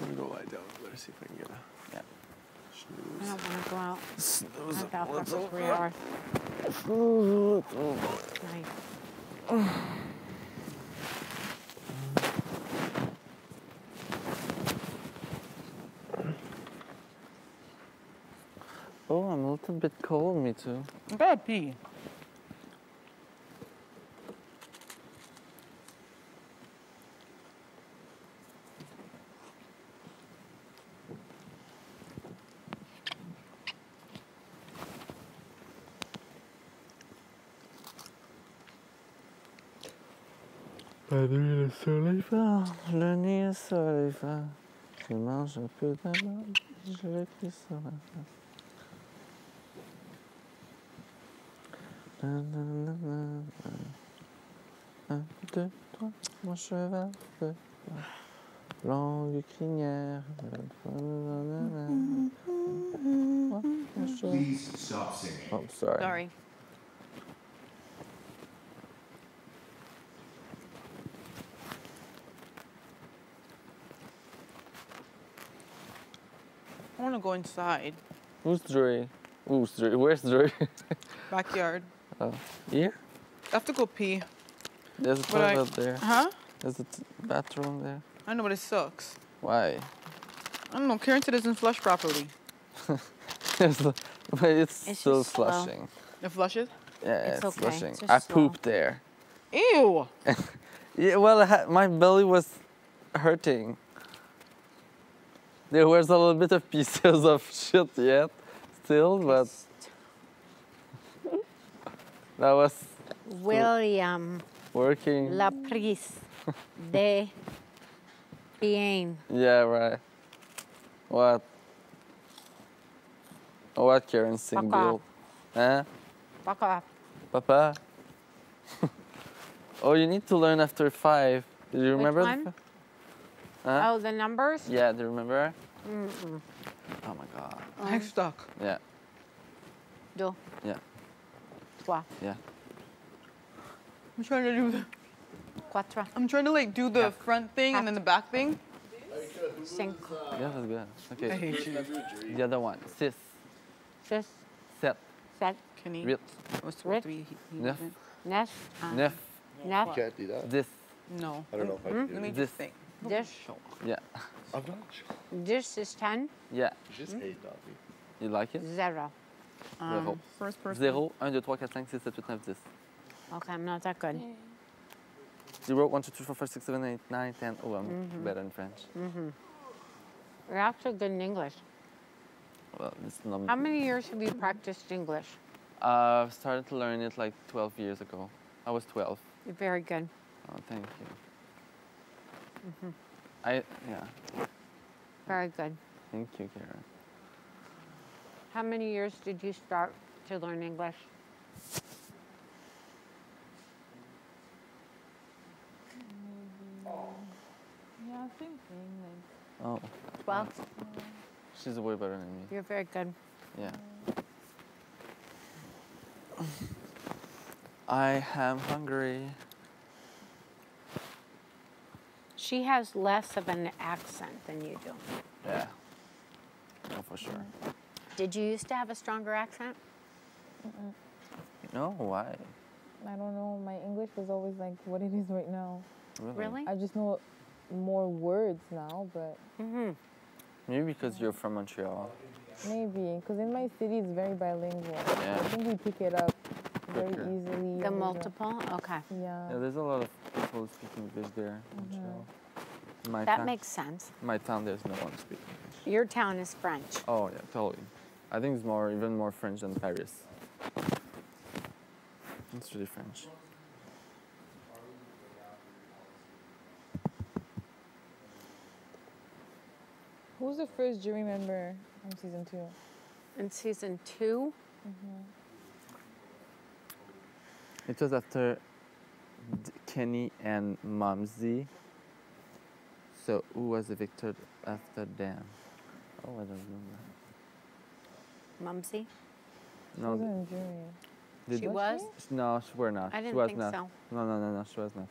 Let me go lie down. Let us see if I can get a Yeah. I don't want to go out. Snooze. I felt for What's three hours. Snooze. Nice. Oh, I'm a little bit cold, me too. I gotta pee. La nuit, le soleil va, la nuit, le soleil va. Je mange un peu d'amande, je le plie sur la face. Un, deux, trois, mon cheval de bois. Longue crinière. Please stop singing. Oh, sorry. Sorry. I want to go inside. Who's Dre? Who's Dre? Where's Dre? Backyard. *laughs* Oh. Here? I have to go pee. There's a But I- toilet there. Huh? There's a t- bathroom there. I know, but it sucks. Why? I don't know. Carrington doesn't flush properly. *laughs* The- but it's, It's still just slow. flushing. It flushes? Yeah, It's it's, okay, flushing. it's I just slow. pooped there. Ew. *laughs* Yeah, well, I had, my belly was hurting. There was a little bit of *laughs* pieces of shit yet, still, but that was William working. Laprise *laughs* de Bien. Yeah, right. What? What, Karen Fuck off. Single? Huh? Fuck off. Papa? *laughs* oh, you need to learn after five. Do you remember? the one? fi- oh, Huh? Oh, the numbers? Yeah, do you remember? Mm-mm. Oh my god. I'm stuck. Yeah, Do. Yeah. Trois. yeah. I'm trying to do the. Quatre. I'm trying to like do the front thing and then the back thing. Cinco. Yeah, that's good. I Okay. hate you. The other one. Six, Six. sept, Sept. Can he? huit, Was supposed to Huit. be. he- he neuf, wasn't. Neuf. un, neuf, Neuf. Can't do that. dix. No. I don't know if I Hmm? can do Let me. This. just think. Dix. Yeah, I'm not sure. Dix is ten. yeah. Just hate not me. You like it? Zero. Um, Zero. first person. Zéro, un, deux, trois, quatre, cinq, six, sept, huit, neuf, dix. Okay, I'm not that good. Zero, one, two, three, four, five, six, seven, eight, nine, ten. Oh, I'm better in French. You're actually good in English. Well, it's not. How many years have you practiced English? Uh, started to learn it like 12 years ago. I was 12. You're very good. Oh, thank you. Mhm. I yeah. Very good. Thank you, Karen. How many years did you start to learn English? Yeah, same thing. Like, Oh, Twelve. Mm. she's a way better than me. You're very good. Yeah. I am hungry. She has less of an accent than you do. Yeah. Oh, for sure. Mm. Did you used to have a stronger accent? No, why? I don't know. My English was always like what it is right now. Really? Really? I just know more words now, but Mm-hmm. Maybe because you're from Montreal. maybe because in my city it's very bilingual. Yeah. I think we pick it up very quicker. easily. The and there's multiple? Okay. Yeah. Yeah, there's a lot of people speaking English there. in Montreal. My That town, makes sense. my town. There's no one speaking. English. Your town is French. Oh yeah, totally. I think it's more, even more French than Paris. It's really French. Who was the first jury member in season two? In season two, mm-hmm. It was after D- Kenny and Mumsy. So who was evicted after them? Oh, I don't remember. Mumsy. She No, wasn't in jury. did She was? S- No, she were not. I she didn't was think not. so. No, no, no, no, she was not.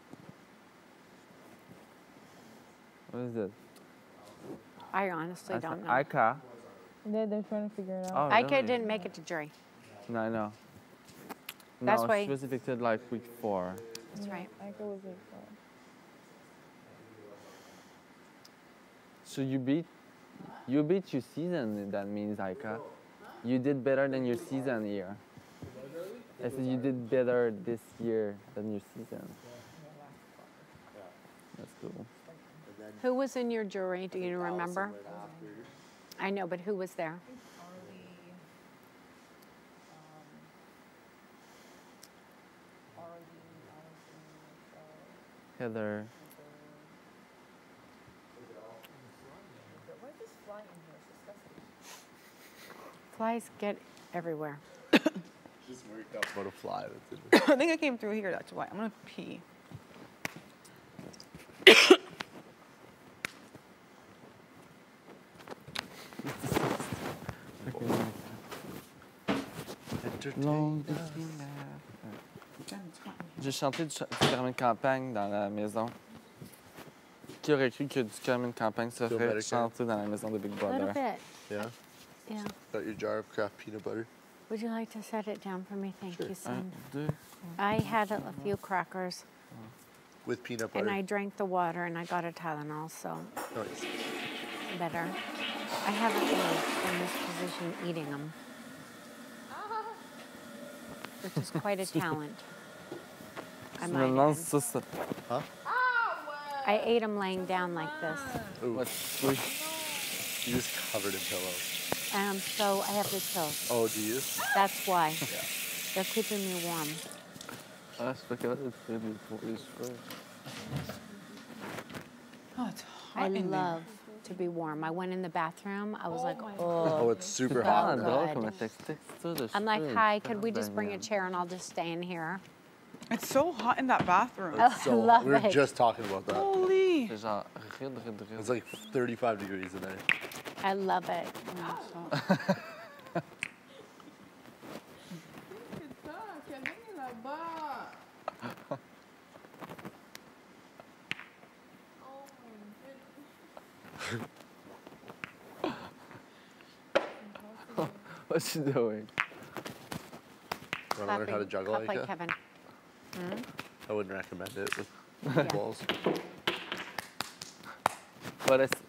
What is it? I honestly That's don't know. Ika. They're, they're trying to figure it Oh, out. Ika really? didn't make it to jury. No, I know. That's no, why- she was evicted like week four. That's right. Ika was like, uh, So you beat, you beat your season. That means Ika, you did better than your season year. I said you did better this year than your season. That's cool. Who was in your jury? Do you remember? I know, but who was there? Heather. Flies get everywhere. *coughs* Just worked out about a fly. I think I came through here. That's why. I'm gonna pee. Long J'ai chanté du, cha- du Carmen Campagne dans la maison. Qui aurait cru que du Carmen Campagne se Feel ferait better, Karen? chanter dans la maison de Big Brother? bit. Yeah. Yeah. Got your jar of Kraft peanut butter. Would you like to set it down for me? Thank you, son. deux. I had a, a few crackers With peanut butter. and. I drank the water and I got a Tylenol, so Nice. better. I haven't been in this position eating them, which is quite a *laughs* talent. I might demande add. si ça, ça. I ate them laying down like this. Ooh, What, oui. you just covered in pillows. Um, so I have the chills. Oh, do you? That's why. Yeah. They're keeping me warm. Je suis pas capable de tirer les, pour les cheveux. Oh, it's I hot in there. love to be warm. I went in the bathroom. I was like, Oh, oh. it's super hot. tellement in there. drôle God. comme tex- texture de I'm like, hi, could we just bring a chair and I'll just stay in here? It's so hot in that bathroom. Oh, *laughs* So love we were it. just talking about that. Holy. It's like 35 degrees in there. I love it. What's she doing? Want to learn how to juggle clap like like that? Kevin. Hmm? I wouldn't recommend it with Yeah. balls. But it's,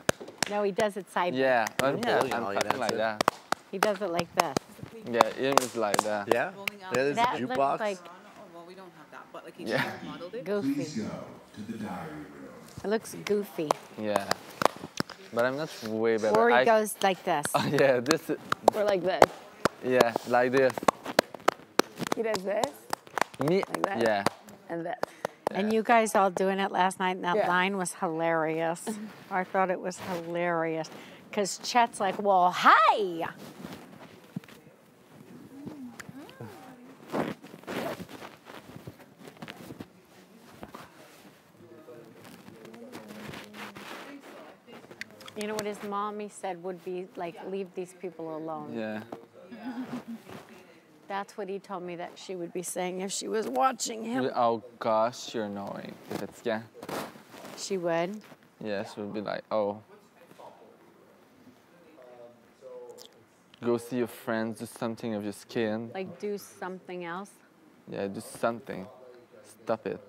No, he does it side. yeah, You're yeah, bullying I'm all like that. He does it like this. Yeah, him is like that. Yeah? Yeah, there's That a looks jukebox. like well, we don't have that, but like he Yeah. modeled it. Please goofy. go to the diary room. It looks goofy. Yeah. But I'm not way better. Or he I- goes like this. Oh, *laughs* yeah, this is, Or like this. yeah, like this. He does this Me, Like that? yeah. and this. And you guys all doing it last night, and that Yeah. line was hilarious. Mm-hmm. I thought it was hilarious. Because Chet's like, well, hi. You know what his mommy said would be like, leave these people alone. Yeah. *laughs* That's what he told me that she would be saying if she was watching him. Oh gosh, you're annoying. If it's yeah. She would. Yeah, she would be like, oh. Go see your friends, do something of your skin. Like, do something else. Yeah, do something. Stop it.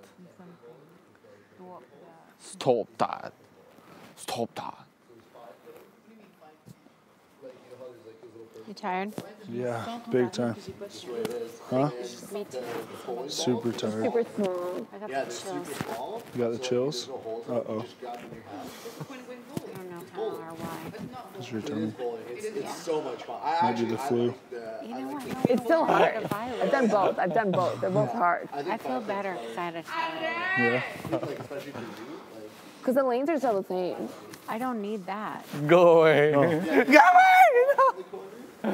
Stop that. Stop that. You tired? Yeah, big time. Huh? Super tired. Super small. I got the chills. You got the chills? Uh oh. I don't know how or why. Is your tummy? It's, it's so much fun. I Might be the flu. You know what? It's still hard. I've done both. I've done both. They're both hard. I feel better excited. Yeah. like, especially for you, like, Because the lanes are still the same. I don't need that. Go away. *laughs* Go away! Oh,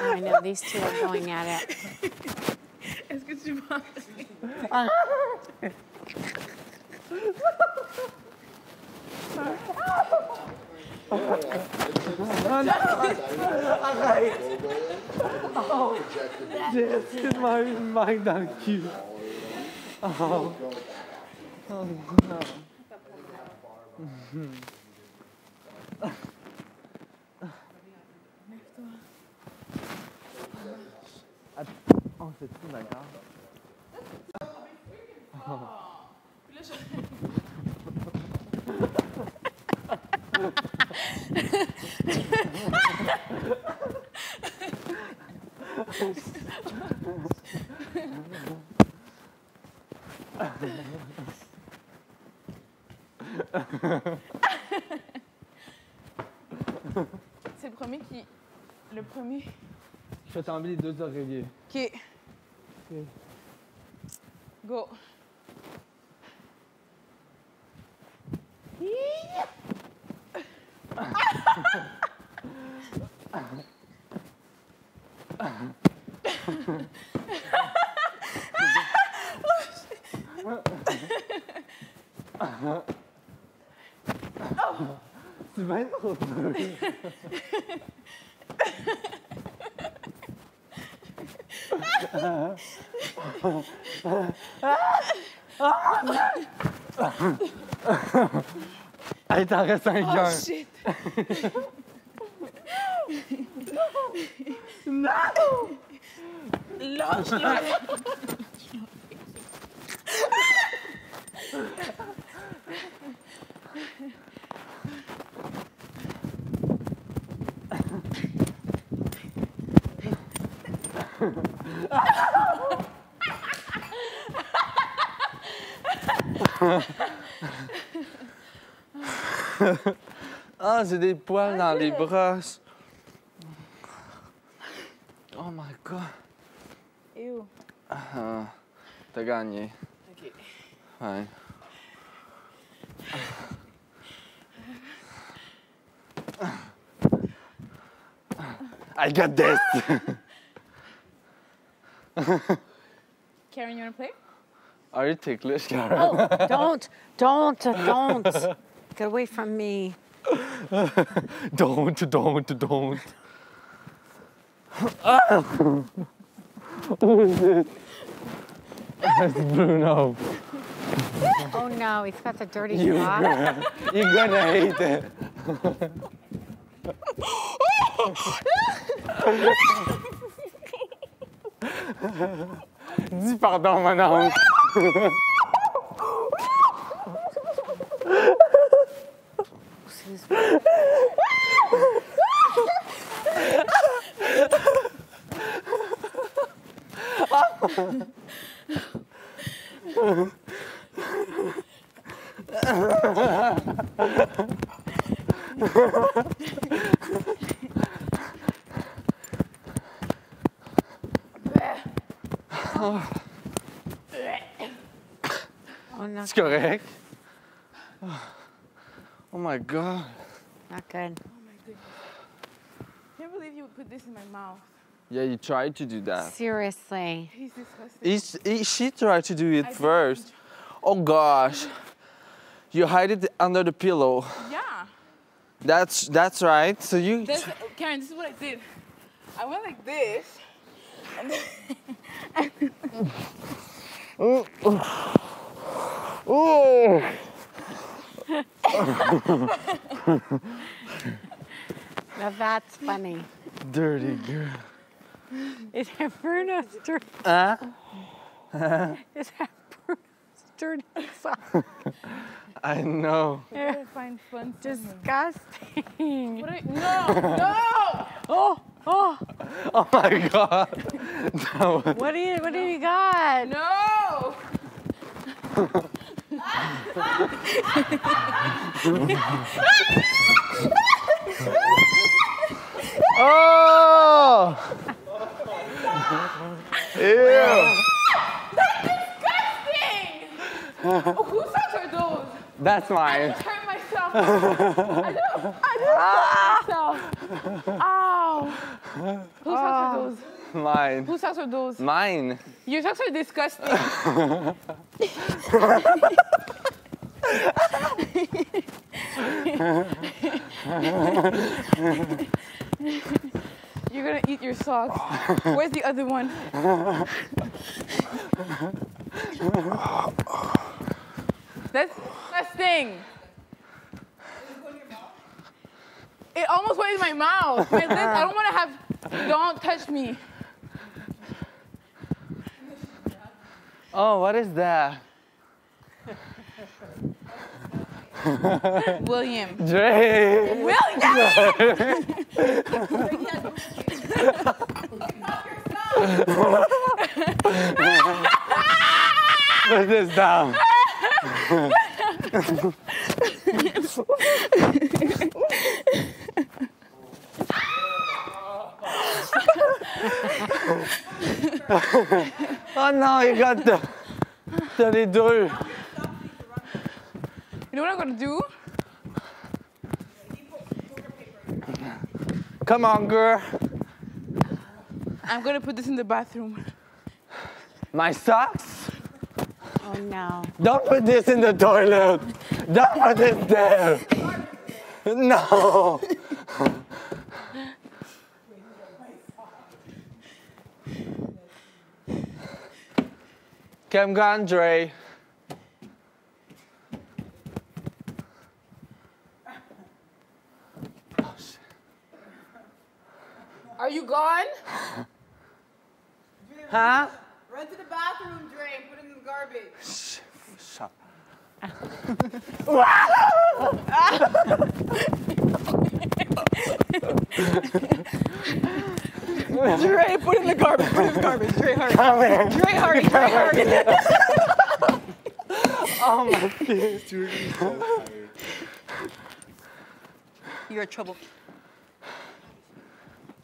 I know these two are going at it. Est-ce que tu vas? Yes, it's my my not cute. Oh. Oh no. *laughs* Oh, c'est tout *laughs* d'accord. *laughs* *laughs* C'est le premier qui. Le premier. Je tomber les deux oreillers. Ok. Go. C'est *laughs* bien trop drôle. Allez, t'en restes un Oh gain. shit. Lâche-le. *laughs* Ah, j'ai des poils dans les bras. Oh my god. Ew. Ah, T'as gagné. Ok. Ouais. I got this. *laughs* Karen, you wanna play? Are you ticklish, Karen? Oh, *laughs* don't, don't, don't. Get away from me. *laughs* don't, don't, don't. Who is it? That's Bruno. Oh no, he's got the dirty You, spot. you're gonna hate it. Dis pardon, mon. Excuse. Oh no, correct? Oh my god. not good. Oh my goodness. Can't believe you would put this in my mouth. Yeah, you tried to do that. Seriously. He's disgusting. He's, he, she tried to do it I first. Oh gosh. You hide it under the pillow. Yeah. That's that's right. So you That's, Karen, this is what I did. I went like this. And then. *laughs* *laughs* Now that's funny. dirty girl. Is that Bruno's dirty? Huh? Is that Bruno's dirty sock? *laughs* I know. I gotta find fun. Disgusting. What are you, no, no! *laughs* Oh, oh, Oh my god. That was- What do you what do you got? no! *laughs* Oh! Ew. That's Disgusting! oh, whose socks are those? That's mine. hurt myself. I just, I just *laughs* hurt myself. Ow. Whose socks are those? Mine. Whose socks are those? Mine. Your socks are disgusting. You're gonna eat your socks. Where's the other one? *laughs* That's disgusting. It almost went in my mouth. My lips, I don't want to have. Don't touch me. Oh, what is that? *laughs* William. Dre. William! *laughs* Put this down. Oh no, you got the dirty door. You know what I'm gonna do? Come on, girl. I'm gonna put this in the bathroom. My socks? No. Don't put this in the toilet. Don't put this there. No. Come on, Dre. Are you gone? Huh? Run to the bathroom, Dre, and put it in the garbage. Shut Dre, *laughs* put it in the garbage. Put it in the garbage. Dre, hurry. Come here. Dre, hurry. Dre, hurry. *laughs* Oh my feet. You're in trouble.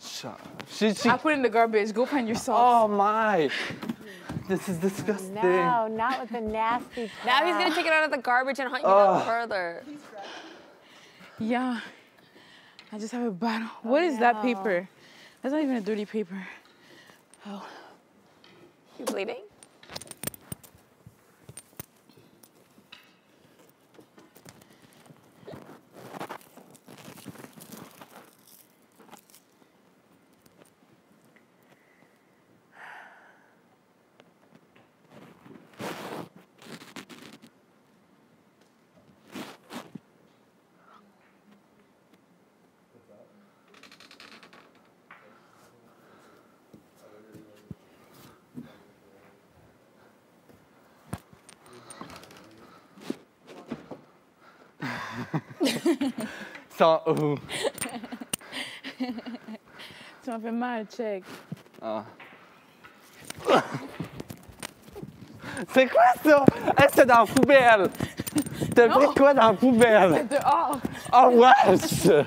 Shut up. She, she, I put it in the garbage. Go find yourself. oh my. This is disgusting. No, not with the nasty. *laughs* Now he's gonna take it out of the garbage and hunt you Ugh. down further. Yeah. I just have a bottle. What is that oh, paper? That's not even a dirty paper. Oh. You bleeding? *laughs* Sans où? Tu m'as fait mal, check. Ah. C'est quoi ça? Hey, c'est dans la poubelle? T'as pris quoi dans la poubelle? Dehors. Oh wesh!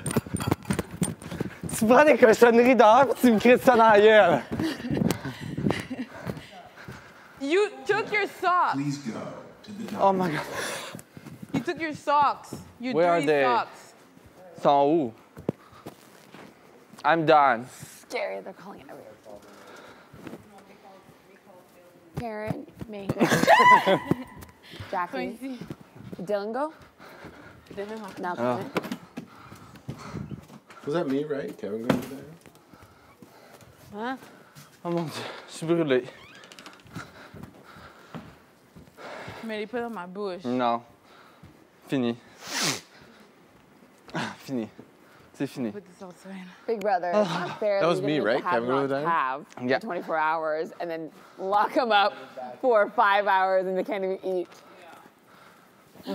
Tu prends des cochonneries dehors et tu me cries ça dans la gueule. You took your socks. Please go to the Oh my god. You took your socks. Your Where are they? socks. Sont où? I'm done. Scary, they're calling it everywhere. Karen, Me. *laughs* Jackie, Ici. Dylan go? Now Oh. Was that me, right? Kevin going there? Huh? Oh mon dieu, je suis brûlée. Mais put on my bush. Non. Fini. Fini. C'est fini. Put this outside. Big Brother. Ah. it's not fair That was me, right? Have, Kevin go not diner? have Yeah. 24 hours and then lock them up for five hours and they can't even eat. *sighs*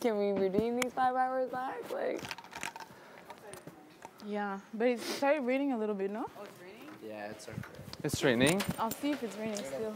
Can we redeem these five hours back? Like, Yeah, but it started raining a little bit, no? It's reading? Yeah, it's okay. It's raining. I'll see if it's raining still.